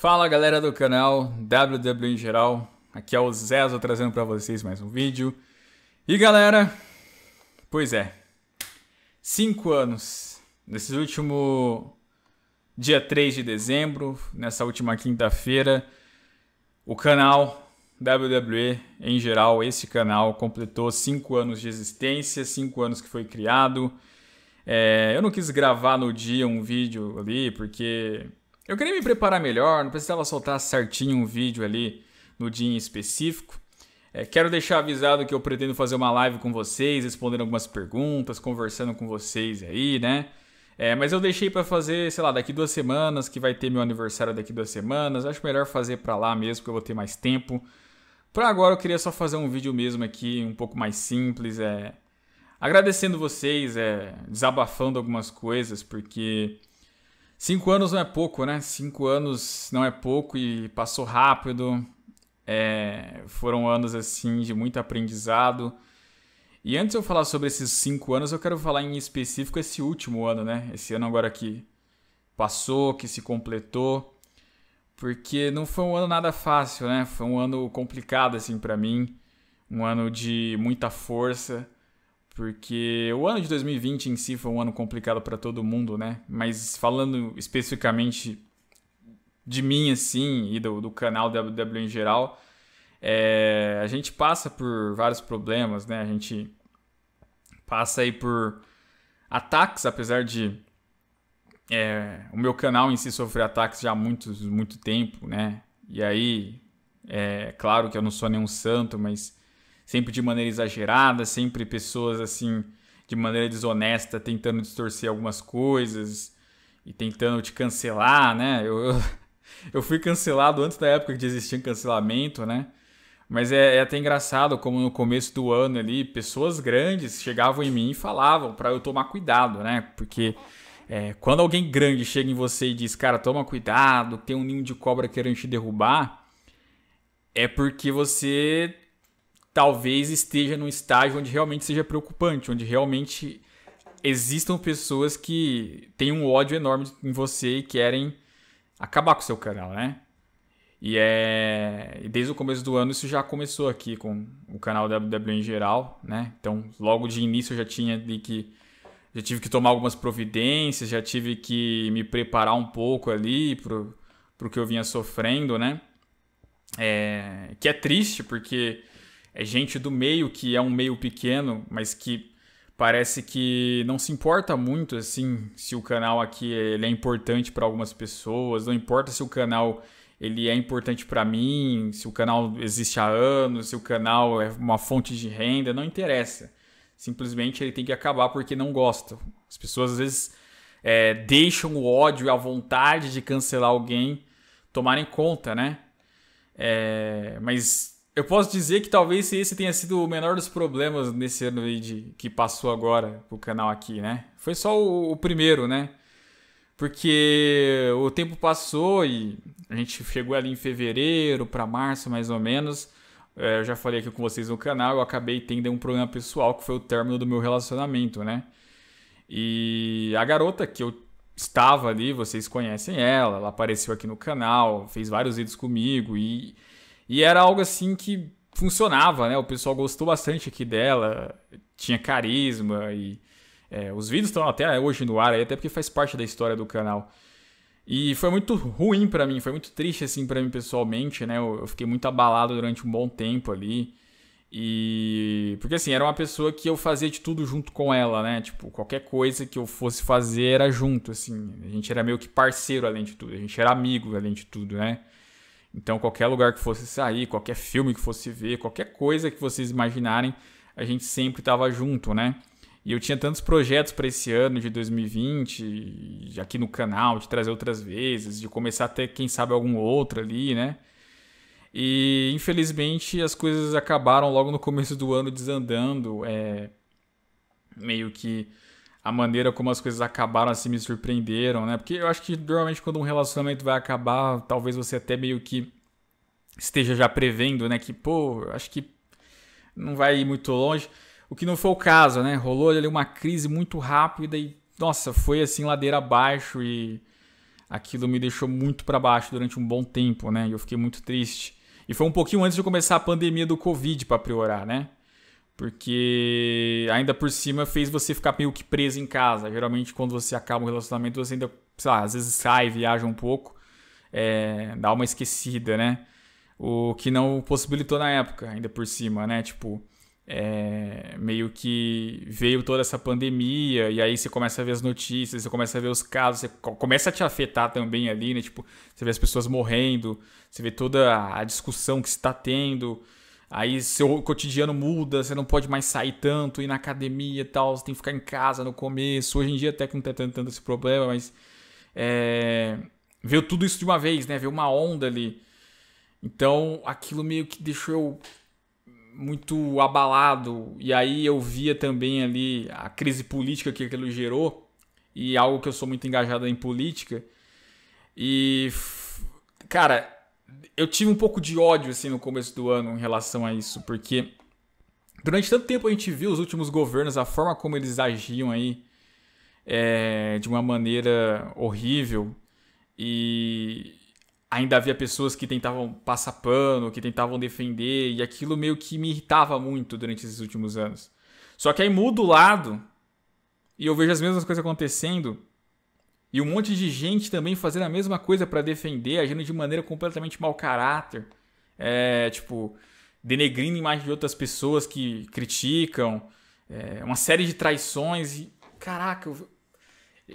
Fala galera do canal WW em geral, aqui é o Zezo trazendo para vocês mais um vídeo. E galera, pois é, 5 anos, nesse último dia 3 de dezembro, nessa última quinta-feira, o canal WWE em geral, esse canal completou 5 anos de existência, 5 anos que foi criado. É, eu não quis gravar no dia um vídeo ali, porque eu queria me preparar melhor, não precisava soltar certinho um vídeo ali no dia em específico. É, quero deixar avisado que eu pretendo fazer uma live com vocês, respondendo algumas perguntas, conversando com vocês aí, né? É, mas eu deixei para fazer, sei lá, daqui duas semanas, que vai ter meu aniversário daqui duas semanas. Acho melhor fazer para lá mesmo, porque eu vou ter mais tempo. Para agora eu queria só fazer um vídeo mesmo aqui, um pouco mais simples, é agradecendo vocês, é desabafando algumas coisas, porque Cinco anos não é pouco, né? Cinco anos não é pouco e passou rápido. É, foram anos assim de muito aprendizado. E antes de eu falar sobre esses cinco anos, eu quero falar em específico esse último ano, né? Esse ano agora que passou, que se completou, porque não foi um ano nada fácil, né? Foi um ano complicado assim para mim, um ano de muita força porque o ano de 2020 em si foi um ano complicado para todo mundo, né? Mas falando especificamente de mim, assim, e do, do canal WW em geral, é, a gente passa por vários problemas, né? A gente passa aí por ataques, apesar de é, o meu canal em si sofrer ataques já há muito, muito tempo, né? E aí, é claro que eu não sou nenhum santo, mas sempre de maneira exagerada, sempre pessoas assim de maneira desonesta tentando distorcer algumas coisas e tentando te cancelar, né? Eu, eu, eu fui cancelado antes da época que existia cancelamento, né? Mas é, é, até engraçado como no começo do ano ali, pessoas grandes chegavam em mim e falavam para eu tomar cuidado, né? Porque é, quando alguém grande chega em você e diz, cara, toma cuidado, tem um ninho de cobra querendo te derrubar, é porque você talvez esteja num estágio onde realmente seja preocupante, onde realmente existam pessoas que têm um ódio enorme em você e querem acabar com o seu canal, né? E é. desde o começo do ano isso já começou aqui com o canal WWE em geral, né? Então, logo de início eu já tinha de que. Já tive que tomar algumas providências, já tive que me preparar um pouco ali pro, pro que eu vinha sofrendo, né? É, que é triste, porque é gente do meio que é um meio pequeno, mas que parece que não se importa muito assim se o canal aqui ele é importante para algumas pessoas, não importa se o canal ele é importante para mim, se o canal existe há anos, se o canal é uma fonte de renda, não interessa. Simplesmente ele tem que acabar porque não gosta. As pessoas às vezes é, deixam o ódio e a vontade de cancelar alguém tomarem conta, né? É, mas eu posso dizer que talvez esse tenha sido o menor dos problemas nesse ano aí de, que passou agora pro canal aqui, né? Foi só o, o primeiro, né? Porque o tempo passou e a gente chegou ali em fevereiro para março, mais ou menos. É, eu já falei aqui com vocês no canal, eu acabei tendo um problema pessoal que foi o término do meu relacionamento, né? E a garota que eu estava ali, vocês conhecem ela, ela apareceu aqui no canal, fez vários vídeos comigo e e era algo assim que funcionava, né? O pessoal gostou bastante aqui dela, tinha carisma e é, os vídeos estão até hoje no ar, aí, até porque faz parte da história do canal. E foi muito ruim para mim, foi muito triste assim para mim pessoalmente, né? Eu, eu, fiquei muito abalado durante um bom tempo ali. E porque assim, era uma pessoa que eu fazia de tudo junto com ela, né? Tipo, qualquer coisa que eu fosse fazer era junto, assim. A gente era meio que parceiro além de tudo, a gente era amigo além de tudo, né? Então, qualquer lugar que fosse sair, qualquer filme que fosse ver, qualquer coisa que vocês imaginarem, a gente sempre estava junto, né? E eu tinha tantos projetos para esse ano de 2020, aqui no canal, de trazer outras vezes, de começar até, quem sabe, algum outro ali, né? E infelizmente as coisas acabaram logo no começo do ano desandando. É, meio que a maneira como as coisas acabaram assim me surpreenderam, né? Porque eu acho que normalmente quando um relacionamento vai acabar, talvez você até meio que esteja já prevendo, né? Que, pô, acho que não vai ir muito longe. O que não foi o caso, né? Rolou ali uma crise muito rápida e, nossa, foi assim ladeira abaixo e aquilo me deixou muito para baixo durante um bom tempo, né? E eu fiquei muito triste. E foi um pouquinho antes de começar a pandemia do Covid para priorar, né? Porque ainda por cima fez você ficar meio que preso em casa. Geralmente, quando você acaba um relacionamento, você ainda, sei lá, às vezes sai, viaja um pouco, é, dá uma esquecida, né? O que não possibilitou na época, ainda por cima, né? Tipo, é, meio que veio toda essa pandemia, e aí você começa a ver as notícias, você começa a ver os casos, você começa a te afetar também ali, né? Tipo, você vê as pessoas morrendo, você vê toda a discussão que está tendo. Aí seu cotidiano muda, você não pode mais sair tanto, ir na academia e tal, você tem que ficar em casa no começo. Hoje em dia até que não tanto, tanto esse problema, mas é, veio tudo isso de uma vez, né? Veio uma onda ali. Então aquilo meio que deixou eu muito abalado. E aí eu via também ali a crise política que aquilo gerou. E algo que eu sou muito engajado em política. E, cara, eu tive um pouco de ódio assim no começo do ano em relação a isso, porque durante tanto tempo a gente viu os últimos governos, a forma como eles agiam aí é, de uma maneira horrível e ainda havia pessoas que tentavam passar pano, que tentavam defender e aquilo meio que me irritava muito durante esses últimos anos. Só que aí muda o lado e eu vejo as mesmas coisas acontecendo e um monte de gente também fazendo a mesma coisa para defender, agindo de maneira completamente mau caráter. É, tipo, denegrindo imagem de outras pessoas que criticam. É, uma série de traições. E, caraca, eu,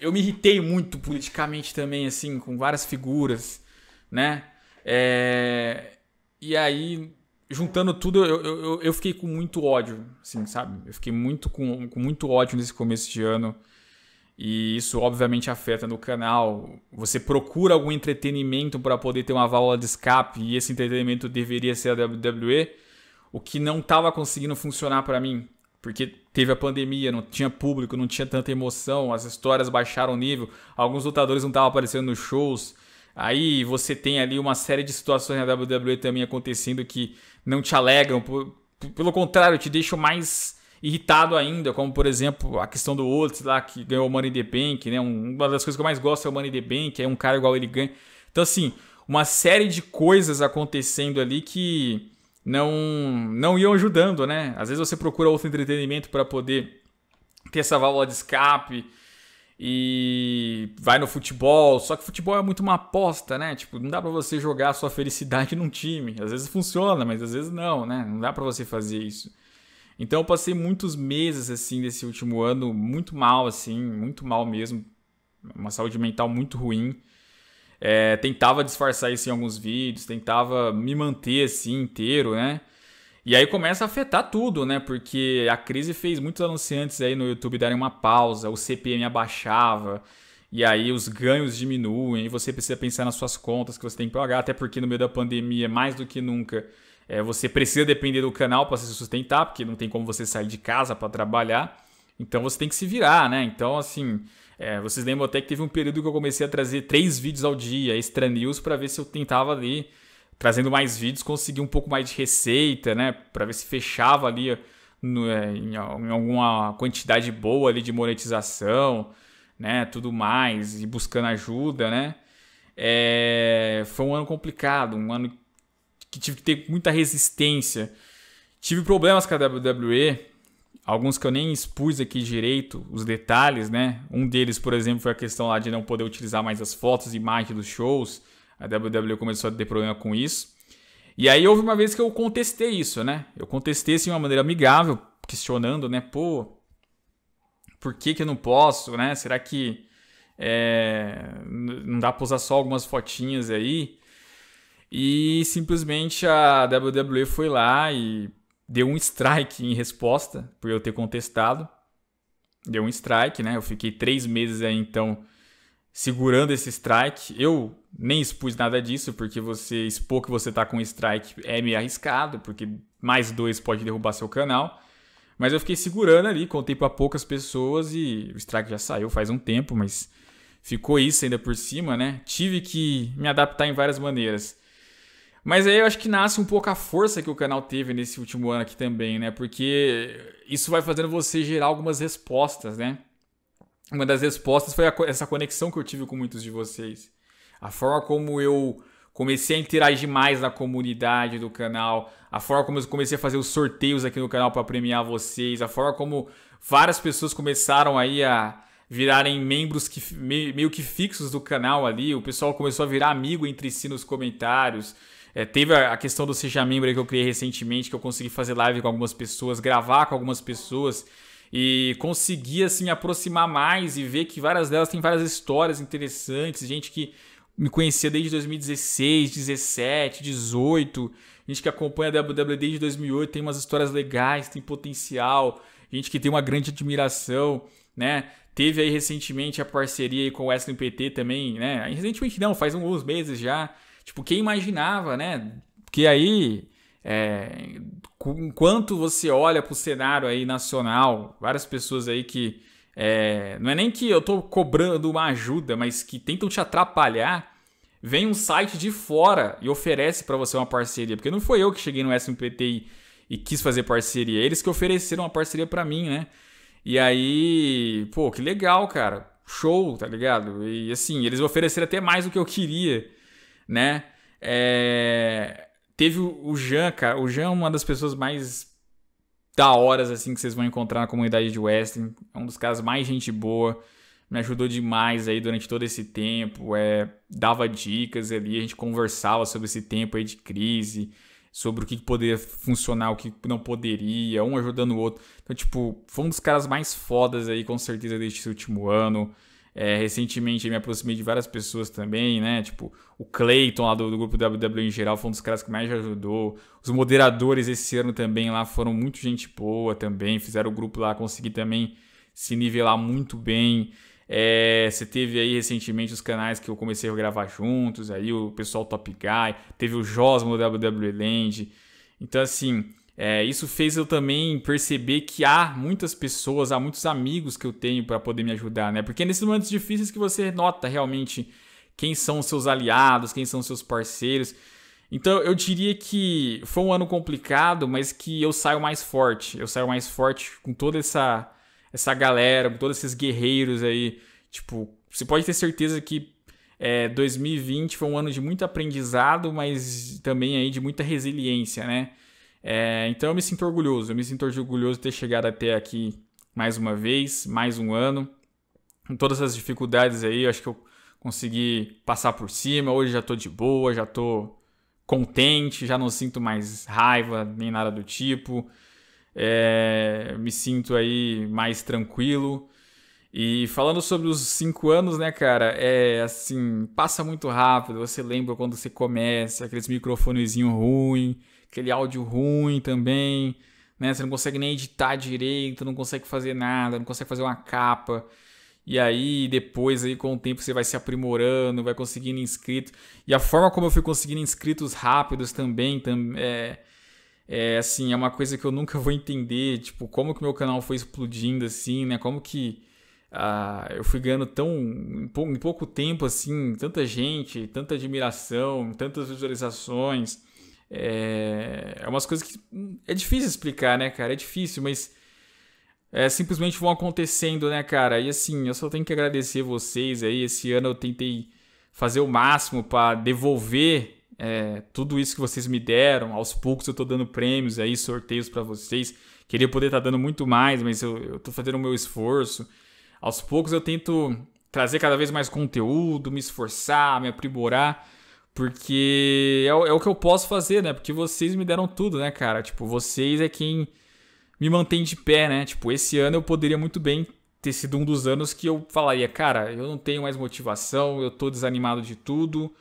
eu me irritei muito politicamente também, assim, com várias figuras, né? É, e aí, juntando tudo, eu, eu, eu fiquei com muito ódio, assim, sabe? Eu fiquei muito com, com muito ódio nesse começo de ano. E isso obviamente afeta no canal. Você procura algum entretenimento para poder ter uma válvula de escape e esse entretenimento deveria ser a WWE, o que não estava conseguindo funcionar para mim, porque teve a pandemia, não tinha público, não tinha tanta emoção, as histórias baixaram o nível, alguns lutadores não estavam aparecendo nos shows. Aí você tem ali uma série de situações na WWE também acontecendo que não te alegram, pelo contrário, te deixam mais irritado ainda, como por exemplo a questão do Oates lá, que ganhou o Money the Bank, né? Uma das coisas que eu mais gosto é o Money the Bank, é um cara igual ele ganha. Então, assim, uma série de coisas acontecendo ali que não, não iam ajudando, né? Às vezes você procura outro entretenimento para poder ter essa válvula de escape e vai no futebol, só que futebol é muito uma aposta, né? Tipo, não dá para você jogar a sua felicidade num time. Às vezes funciona, mas às vezes não, né? Não dá para você fazer isso. Então eu passei muitos meses assim desse último ano muito mal assim, muito mal mesmo, uma saúde mental muito ruim. É, tentava disfarçar isso em alguns vídeos, tentava me manter assim inteiro, né? E aí começa a afetar tudo, né? Porque a crise fez muitos anunciantes aí no YouTube darem uma pausa, o CPM abaixava, e aí os ganhos diminuem, e você precisa pensar nas suas contas que você tem que pagar, até porque no meio da pandemia, mais do que nunca, é, você precisa depender do canal para se sustentar, porque não tem como você sair de casa para trabalhar. Então você tem que se virar, né? Então, assim, é, vocês lembram até que teve um período que eu comecei a trazer três vídeos ao dia, extra news, para ver se eu tentava ali, trazendo mais vídeos, conseguir um pouco mais de receita, né? Para ver se fechava ali no, é, em, alguma quantidade boa ali de monetização, né? Tudo mais, e buscando ajuda, né? É, foi um ano complicado, um ano que tive que ter muita resistência. Tive problemas com a WWE, alguns que eu nem expus aqui direito, os detalhes, né? Um deles, por exemplo, foi a questão lá de não poder utilizar mais as fotos e imagens dos shows. A WWE começou a ter problema com isso. E aí houve uma vez que eu contestei isso, né? Eu contestei assim, de uma maneira amigável, questionando, né? Pô, por que que eu não posso, né? Será que é, não dá pra usar só algumas fotinhas aí? E simplesmente a WWE foi lá e deu um strike em resposta por eu ter contestado. Deu um strike, né? Eu fiquei três meses aí então segurando esse strike. Eu nem expus nada disso, porque você expor que você tá com strike é meio arriscado, porque mais dois pode derrubar seu canal. Mas eu fiquei segurando ali, contei para poucas pessoas e o strike já saiu faz um tempo, mas ficou isso ainda por cima, né? Tive que me adaptar em várias maneiras. Mas aí eu acho que nasce um pouco a força que o canal teve nesse último ano aqui também, né? Porque isso vai fazendo você gerar algumas respostas, né? Uma das respostas foi a, essa conexão que eu tive com muitos de vocês. a forma como eu comecei a interagir mais na comunidade do canal, a forma como eu comecei a fazer os sorteios aqui no canal para premiar vocês, a forma como várias pessoas começaram aí a virarem membros que, meio que fixos do canal ali, o pessoal começou a virar amigo entre si nos comentários. É, teve a, questão do Seja Membro que eu criei recentemente, que eu consegui fazer live com algumas pessoas, gravar com algumas pessoas e consegui assim aproximar mais e ver que várias delas têm várias histórias interessantes, gente que me conhecia desde 2016, 17, 18, gente que acompanha a WWE desde 2008, tem umas histórias legais, tem potencial, gente que tem uma grande admiração, né? Teve aí recentemente a parceria aí com o Wesley PT também, né? Recentemente não, faz uns meses já. Tipo, quem imaginava, né? Que aí, é, enquanto você olha para o cenário aí nacional, várias pessoas aí que é, não é nem que eu tô cobrando uma ajuda, mas que tentam te atrapalhar. Vem um site de fora e oferece para você uma parceria. Porque não foi eu que cheguei no SMPT e, e quis fazer parceria. Eles que ofereceram uma parceria para mim, né? E aí, pô, que legal, cara. Show, tá ligado? E assim, eles ofereceram até mais do que eu queria, né? É... Teve o Jean, cara. O Jean é uma das pessoas mais da horas assim que vocês vão encontrar na comunidade de Western. É um dos caras mais gente boa. Me ajudou demais aí durante todo esse tempo. É, dava dicas ali, a gente conversava sobre esse tempo aí de crise, sobre o que poderia funcionar, o que não poderia, um ajudando o outro. Então, tipo, foi um dos caras mais fodas aí, com certeza, deste último ano. É, recentemente me aproximei de várias pessoas também, né? Tipo, o Clayton lá do, do, grupo WWE em geral foi um dos caras que mais ajudou. Os moderadores esse ano também lá foram muito gente boa também. Fizeram o grupo lá conseguir também se nivelar muito bem. É, você teve aí recentemente os canais que eu comecei a gravar juntos, aí o pessoal Top Guy, teve o Josmo do WWE Land. Então, assim, é, isso fez eu também perceber que há muitas pessoas, há muitos amigos que eu tenho para poder me ajudar, né? Porque é nesses momentos difíceis que você nota realmente quem são os seus aliados, quem são os seus parceiros. Então eu diria que foi um ano complicado, mas que eu saio mais forte. Eu saio mais forte com toda essa essa galera, com todos esses guerreiros aí. Tipo, você pode ter certeza que é, 2020 foi um ano de muito aprendizado, mas também aí de muita resiliência, né? É, então eu me sinto orgulhoso, eu me sinto orgulhoso de ter chegado até aqui mais uma vez, mais um ano. Com todas as dificuldades aí, acho que eu consegui passar por cima. Hoje já tô de boa, já tô contente, já não sinto mais raiva nem nada do tipo. É, me sinto aí mais tranquilo. E falando sobre os cinco anos, né, cara, é assim, passa muito rápido. Você lembra quando você começa, aqueles microfonezinho ruim aquele áudio ruim também, né? Você não consegue nem editar direito, não consegue fazer nada, não consegue fazer uma capa. E aí, depois, aí, com o tempo, você vai se aprimorando, vai conseguindo inscritos. E a forma como eu fui conseguindo inscritos rápidos também, é, é assim, é uma coisa que eu nunca vou entender. Tipo, como que meu canal foi explodindo assim, né? Como que ah, eu fui ganhando tão em pouco tempo assim, tanta gente, tanta admiração, tantas visualizações. É, é umas coisas que é difícil explicar, né, cara? É difícil, mas é, simplesmente vão acontecendo, né, cara? E assim, eu só tenho que agradecer vocês aí. Esse ano eu tentei fazer o máximo para devolver é, tudo isso que vocês me deram. Aos poucos eu tô dando prêmios aí, sorteios para vocês. Queria poder estar tá dando muito mais, mas eu, eu tô fazendo o meu esforço. Aos poucos eu tento trazer cada vez mais conteúdo, me esforçar, me aprimorar. Porque é, é, o que eu posso fazer, né? Porque vocês me deram tudo, né, cara? Tipo, vocês é quem me mantém de pé, né? Tipo, esse ano eu poderia muito bem ter sido um dos anos que eu falaria, cara, eu não tenho mais motivação, eu tô desanimado de tudo,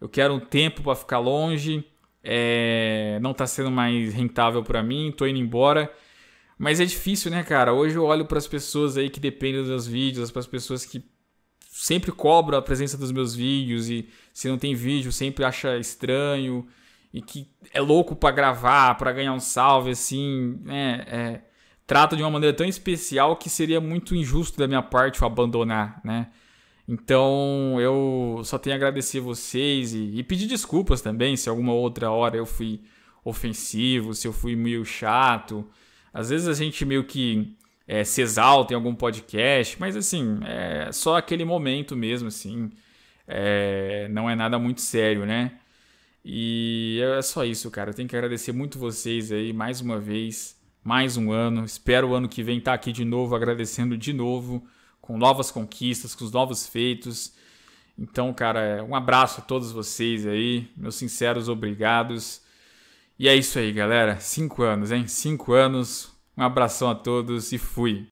eu quero um tempo para ficar longe, é... não tá sendo mais rentável para mim, tô indo embora. Mas é difícil, né, cara? Hoje eu olho para as pessoas aí que dependem dos meus vídeos, para as pessoas que sempre cobro a presença dos meus vídeos e se não tem vídeo sempre acha estranho e que é louco para gravar, para ganhar um salve assim, né? É, trata de uma maneira tão especial que seria muito injusto da minha parte o abandonar, né? Então eu só tenho a agradecer vocês e, e pedir desculpas também se alguma outra hora eu fui ofensivo, se eu fui meio chato. Às vezes a gente meio que é, se exalta em algum podcast, mas assim, é só aquele momento mesmo, assim. é, não é nada muito sério, né? E é só isso, cara. Eu tenho que agradecer muito vocês aí mais uma vez, mais um ano. Espero o ano que vem estar aqui de novo, agradecendo de novo, com novas conquistas, com os novos feitos. Então, cara, um abraço a todos vocês aí, meus sinceros obrigados. E é isso aí, galera. Cinco anos, hein? Cinco anos. Um abração a todos e fui.